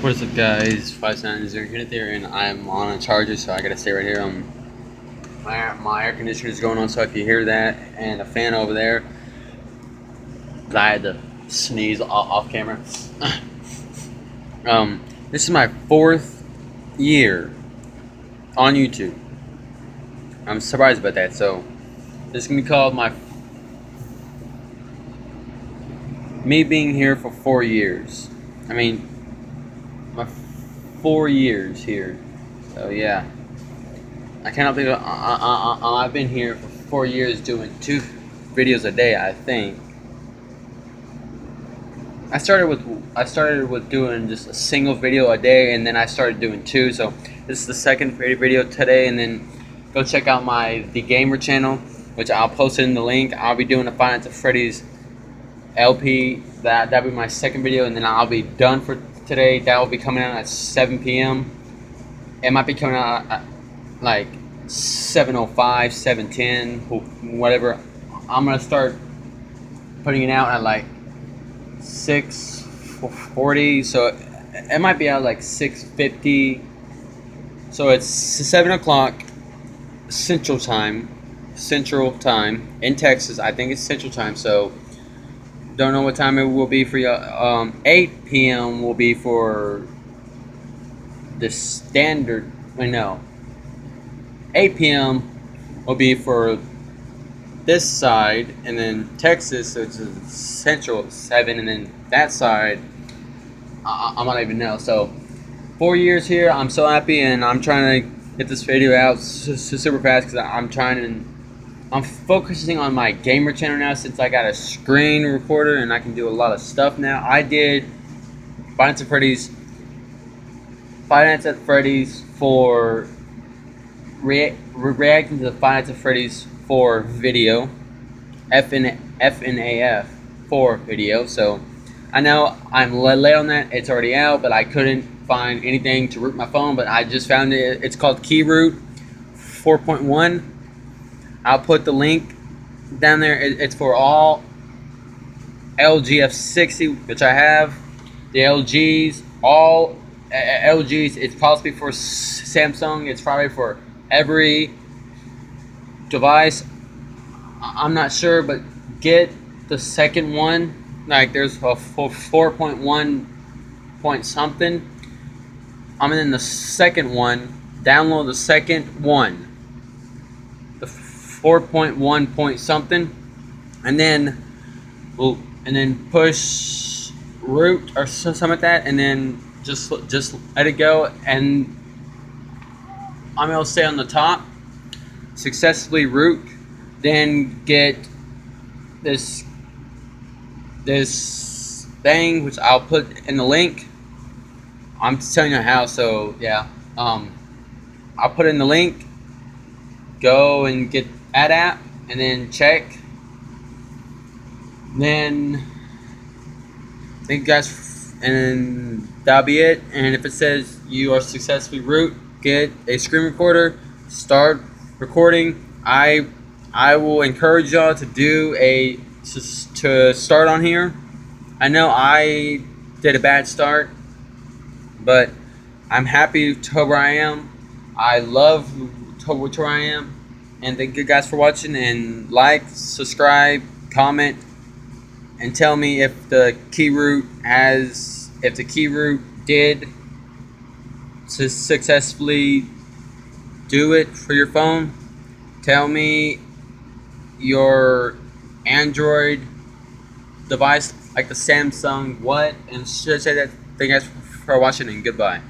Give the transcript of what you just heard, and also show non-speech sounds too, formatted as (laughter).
What is up guys, 590 here there and I'm on a charger so I gotta stay right here. Um, my, my air conditioner is going on so if you hear that and a fan over there, I had to sneeze off, off camera. (laughs) um, this is my fourth year on YouTube. I'm surprised about that so this can be called my me being here for four years. I mean my four years here. So yeah, I cannot believe I, I, I, I've been here for four years doing two videos a day. I think. I started with I started with doing just a single video a day, and then I started doing two. So this is the second video today, and then go check out my the gamer channel, which I'll post in the link. I'll be doing the Five of Freddy's LP. That that'll be my second video, and then I'll be done for today. That will be coming out at 7 p.m. It might be coming out at like 7:05, 7:10, whatever. I'm gonna start putting it out at like 6:40, so it might be out like 6:50. So it's 7 o'clock Central Time, Central Time in Texas. I think it's Central Time. So don't know what time it will be for you. Um, 8 p.m. will be for the standard. I know. 8 p.m. will be for this side, and then Texas, so it's central 7, and then that side, I, I might even know. So, four years here, I'm so happy, and I'm trying to get this video out super fast because I'm trying to I'm focusing on my gamer channel now since I got a screen recorder and I can do a lot of stuff now. I did Nights at Freddy's, Nights at Freddy's for rea reacting to the Nights at Freddy's 4 video, FNAF 4 video. So I know I'm late on that. It's already out, but I couldn't find anything to root my phone. But I just found it. It's called KingRoot 4.1 I'll put the link down there. It's for all LG F60, which I have. The LGs, all uh, uh, LGs. It's possibly for Samsung. It's probably for every device. I'm not sure, but get the second one. Like there's a 4.1 point something. I'm in the second one. Download the second one. 4.1 point something, and then we'll and then push root or something like that, and then just just let it go, and I'm gonna stay on the top. Successfully root, then get this this thing which I'll put in the link. I'm just telling you how, so yeah. Um, I'll put in the link. Go and get add app and then check. Then thank you guys, and that'll be it. And if it says you are successfully root, get a screen recorder, start recording. I I will encourage y'all to do a to start on here. I know I did a bad start, but I'm happy to where I am. I love where I am. And thank you guys for watching. And like subscribe comment and tell me if the KingRoot has if the KingRoot did to successfully do it for your phone. Tell me your android device like the samsung what and should say that thank you guys for watching and goodbye